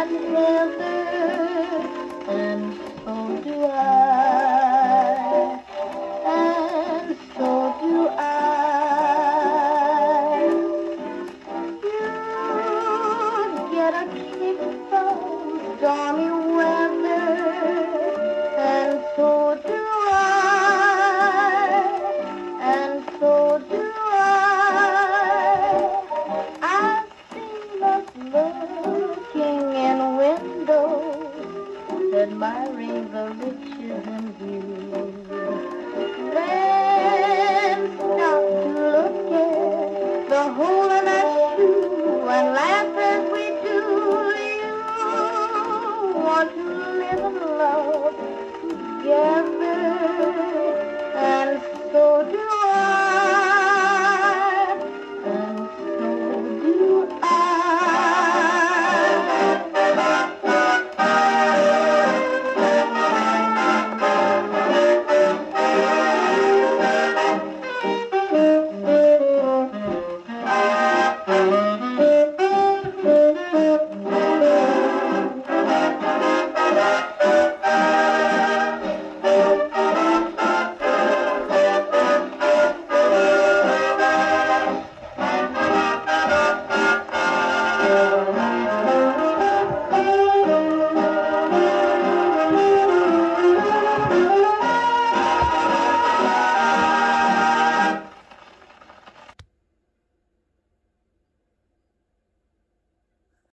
And mother, and so do I, and so do I. You gotta keep those darling. admiring the riches and views.